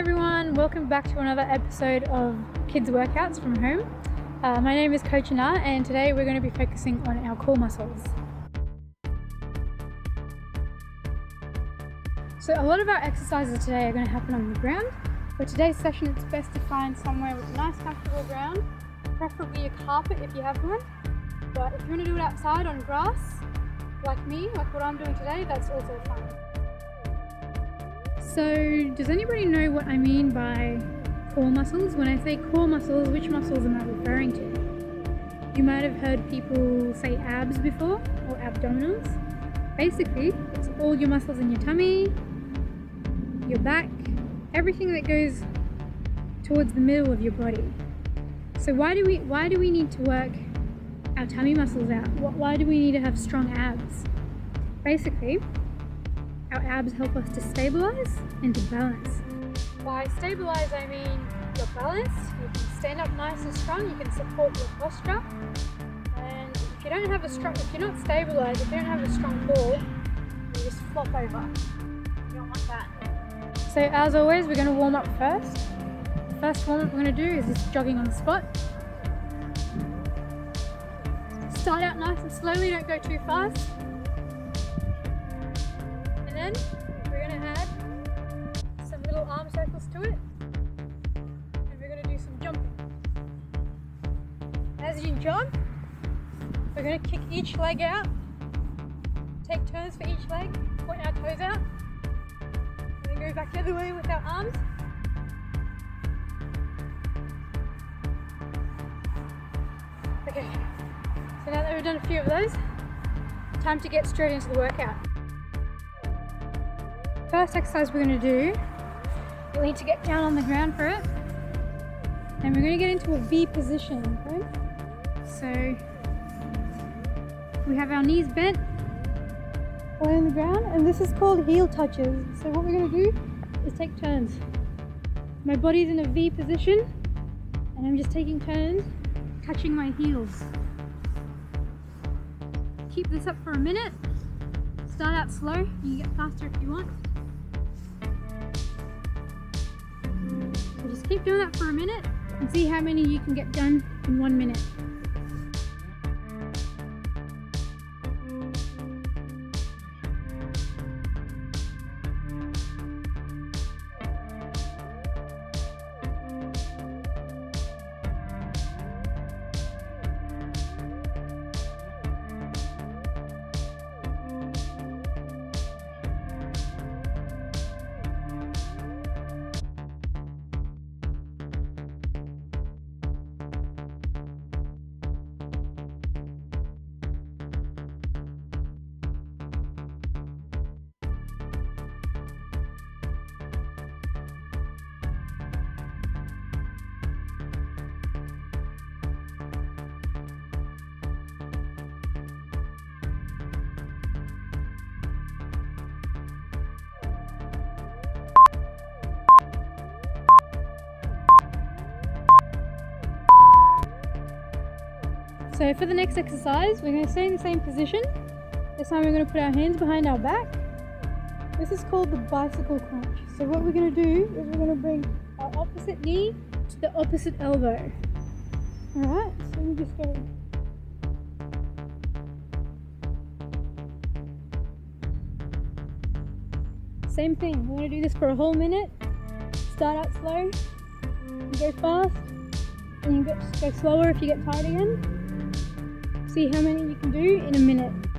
everyone, welcome back to another episode of Kids Workouts from Home. Uh, my name is Coach and today we're going to be focusing on our core muscles. So a lot of our exercises today are going to happen on the ground. For today's session it's best to find somewhere with nice comfortable ground, preferably a carpet if you have one. But if you want to do it outside on grass, like me, like what I'm doing today, that's also fine. So does anybody know what I mean by core muscles? When I say core muscles, which muscles am I referring to? You might have heard people say abs before or abdominals. Basically, it's all your muscles in your tummy, your back, everything that goes towards the middle of your body. So why do we why do we need to work our tummy muscles out? Why do we need to have strong abs? Basically, our abs help us to stabilize and to balance. By stabilize, I mean you're balanced, you can stand up nice and strong, you can support your posture. And if you don't have a strong, if you're not stabilized, if you don't have a strong core, you just flop over. You don't want that. So as always, we're gonna warm up first. The first warm up we're gonna do is just jogging on the spot. Start out nice and slowly, don't go too fast. We're gonna add some little arm circles to it. And we're gonna do some jumping. As you jump, we're gonna kick each leg out. Take turns for each leg, point our toes out. And then go back the other way with our arms. Okay, so now that we've done a few of those, time to get straight into the workout. First exercise we're going to do, you'll need to get down on the ground for it. And we're going to get into a V position, okay? So we have our knees bent, flat on the ground, and this is called heel touches. So what we're going to do is take turns. My body's in a V position, and I'm just taking turns, touching my heels. Keep this up for a minute. Start out slow, you can get faster if you want. Keep doing that for a minute and see how many you can get done in one minute. So for the next exercise, we're going to stay in the same position. This time we're going to put our hands behind our back. This is called the bicycle crunch. So what we're going to do is we're going to bring our opposite knee to the opposite elbow. Alright, so we're just go Same thing, we're going to do this for a whole minute. Start out slow, go fast, and you go, go slower if you get tired again. See how many you can do in a minute.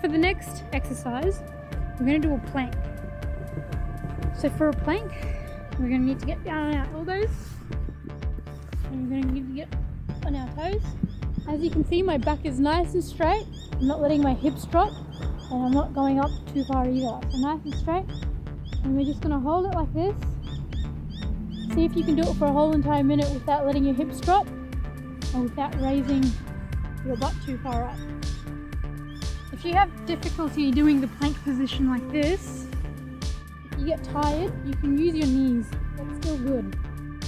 For the next exercise, we're going to do a plank. So for a plank, we're going to need to get down on our elbows. And we're going to need to get on our toes. As you can see, my back is nice and straight. I'm not letting my hips drop and I'm not going up too far either. So nice and straight. And we're just going to hold it like this. See if you can do it for a whole entire minute without letting your hips drop and without raising your butt too far up. If you have difficulty doing the plank position like this, if you get tired, you can use your knees. That's still good.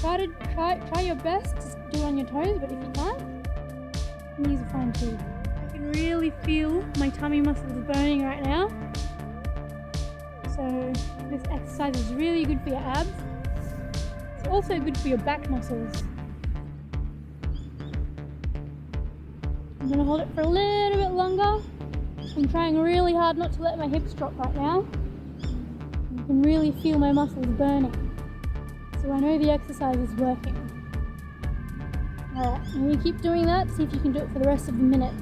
Try to try try your best to do it on your toes, but if you can't, knees are fine too. I can really feel my tummy muscles burning right now. So this exercise is really good for your abs. It's also good for your back muscles. I'm gonna hold it for a little bit longer. I'm trying really hard not to let my hips drop right now. You can really feel my muscles burning. So I know the exercise is working. Alright, you keep doing that, see if you can do it for the rest of the minute.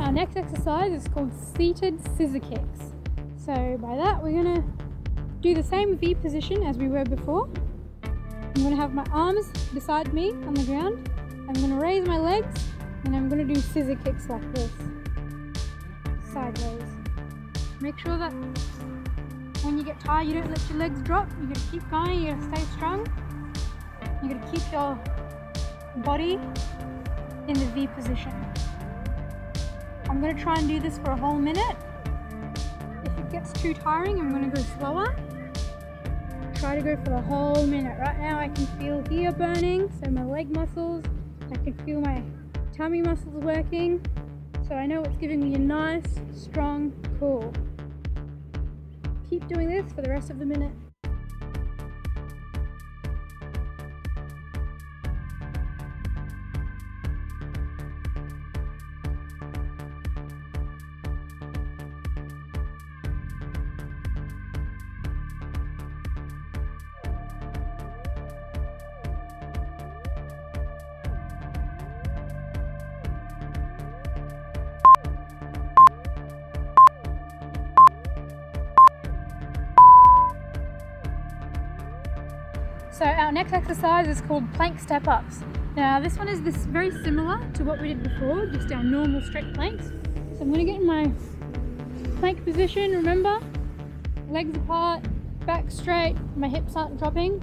Our next exercise is called seated scissor kicks. So by that we're gonna do the same V position as we were before. I'm gonna have my arms beside me on the ground. I'm gonna raise my legs and I'm gonna do scissor kicks like this. Sideways. Make sure that when you get tired you don't let your legs drop. You gotta keep going, you gotta stay strong. You gotta keep your body in the V position. I'm gonna try and do this for a whole minute. If it gets too tiring, I'm gonna go slower. Try to go for the whole minute. Right now I can feel here burning, so my leg muscles. I can feel my tummy muscles working. So I know it's giving me a nice, strong core. Keep doing this for the rest of the minute. So our next exercise is called plank step ups. Now this one is this very similar to what we did before, just our normal straight planks. So I'm gonna get in my plank position, remember? Legs apart, back straight, my hips aren't dropping.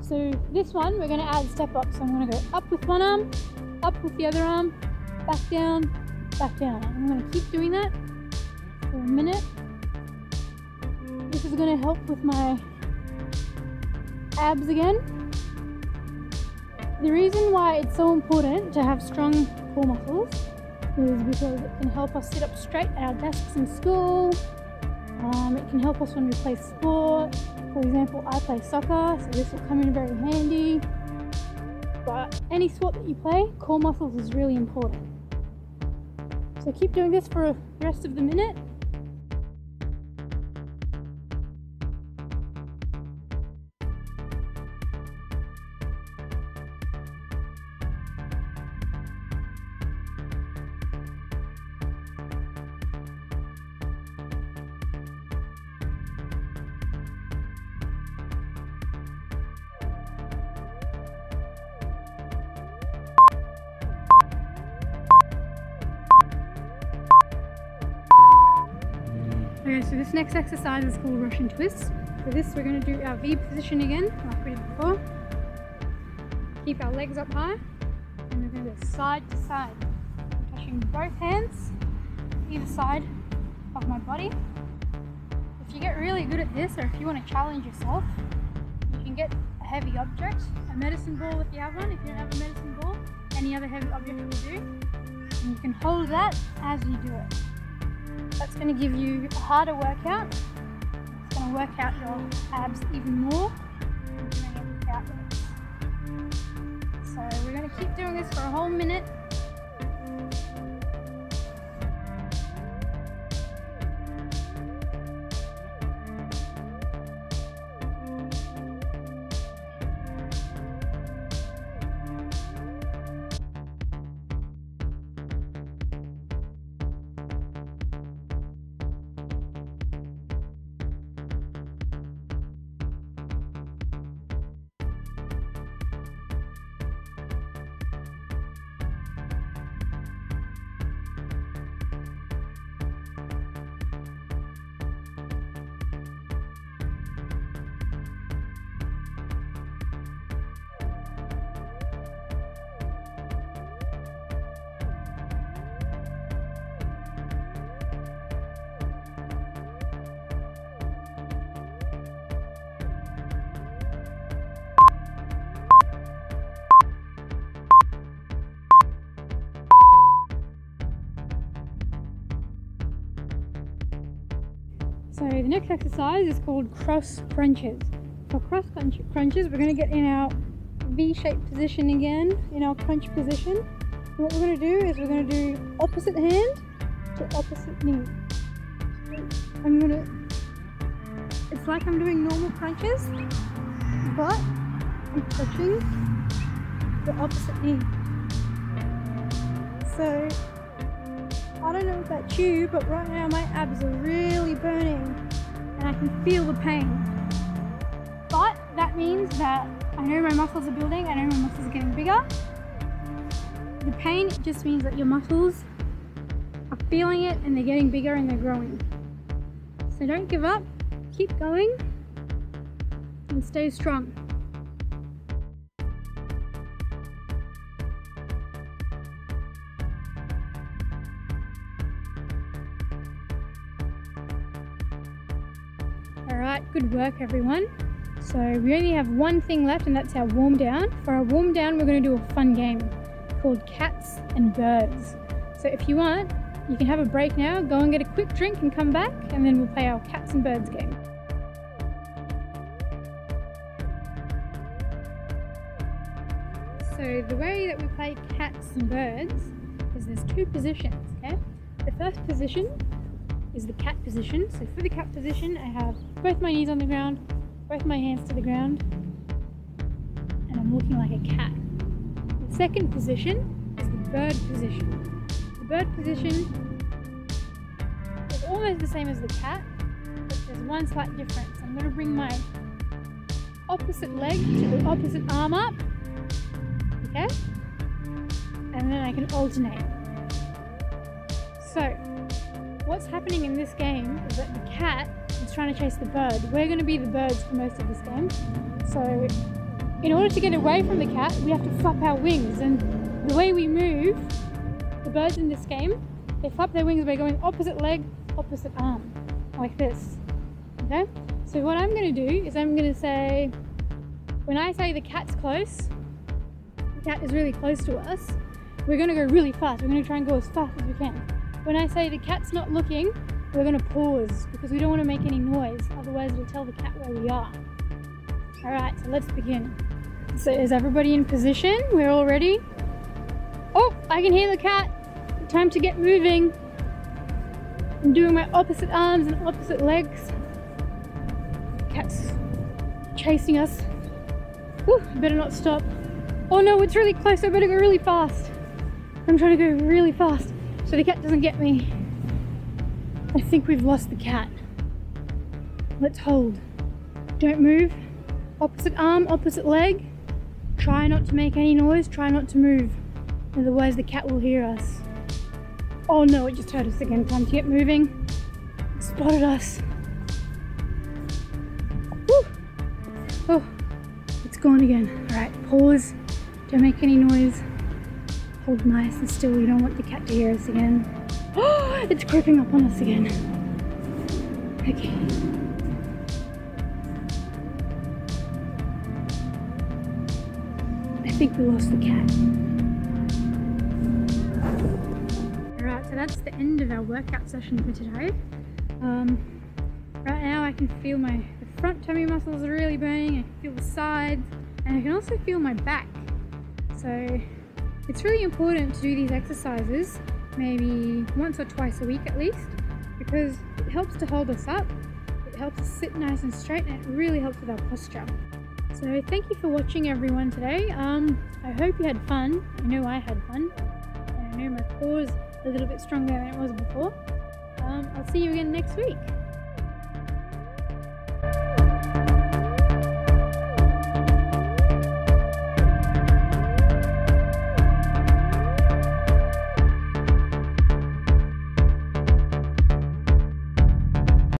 So this one, we're gonna add step ups. So I'm gonna go up with one arm, up with the other arm, back down, back down. I'm gonna keep doing that for a minute. This is gonna help with my abs again. The reason why it's so important to have strong core muscles is because it can help us sit up straight at our desks in school. Um, it can help us when we play sport. For example, I play soccer, so this will come in very handy. But any sport that you play, core muscles is really important. So keep doing this for the rest of the minute. Okay, so this next exercise is called Russian twist. For this, we're going to do our V position again, like we did before. Keep our legs up high, and we're going to go side to side. I'm touching both hands, either side of my body. If you get really good at this, or if you want to challenge yourself, you can get a heavy object, a medicine ball if you have one. If you don't have a medicine ball, any other heavy object will do. And you can hold that as you do it. That's going to give you a harder workout. It's going to work out your abs even more. So we're going to keep doing this for a whole minute. So the next exercise is called cross crunches. For cross crunches, we're going to get in our V-shaped position again, in our crunch position. And what we're going to do is we're going to do opposite hand to opposite knee. I'm to, it's like I'm doing normal crunches, but I'm touching the opposite knee. So I don't know about you, but right now my abs are really burning and I can feel the pain. But that means that I know my muscles are building, I know my muscles are getting bigger. The pain just means that your muscles are feeling it and they're getting bigger and they're growing. So don't give up, keep going and stay strong. Alright, good work everyone. So we only have one thing left and that's our warm down. For our warm down we're going to do a fun game called cats and birds. So if you want, you can have a break now, go and get a quick drink and come back and then we'll play our cats and birds game. So the way that we play cats and birds is there's two positions, okay? The first position is the cat position. So for the cat position, I have both my knees on the ground, both my hands to the ground, and I'm looking like a cat. The second position is the bird position. The bird position is almost the same as the cat, but there's one slight difference. I'm going to bring my opposite leg to the opposite arm up, okay? And then I can alternate. So, what's happening in this game is that the cat is trying to chase the bird. We're going to be the birds for most of this game. So in order to get away from the cat, we have to flap our wings. And the way we move, the birds in this game, they flap their wings by going opposite leg, opposite arm, like this. Okay? So what I'm going to do is I'm going to say, when I say the cat's close, the cat is really close to us, we're going to go really fast. We're going to try and go as fast as we can. When I say the cat's not looking, we're going to pause because we don't want to make any noise, otherwise it'll tell the cat where we are. Alright, so let's begin. So is everybody in position? We're all ready? Oh, I can hear the cat. Time to get moving. I'm doing my opposite arms and opposite legs. Cat's chasing us. Ooh, better not stop. Oh no, it's really close. I better go really fast. I'm trying to go really fast so the cat doesn't get me. I think we've lost the cat. Let's hold. Don't move. Opposite arm, opposite leg. Try not to make any noise, try not to move. Otherwise the cat will hear us. Oh no, it just heard us again. Time to get moving. spotted us. Woo! Oh, it's gone again. Alright, pause. Don't make any noise. Hold nice and still, we don't want the cat to hear us again. Oh, it's creeping up on us again. Okay. I think we lost the cat. Alright, so that's the end of our workout session for today. Um, right now I can feel my front tummy muscles are really burning, I can feel the sides, and I can also feel my back. So it's really important to do these exercises maybe once or twice a week at least because it helps to hold us up, it helps us sit nice and straight, and it really helps with our posture. So thank you for watching everyone today. Um, I hope you had fun. I know I had fun. And I know my core is a little bit stronger than it was before. Um, I'll see you again next week.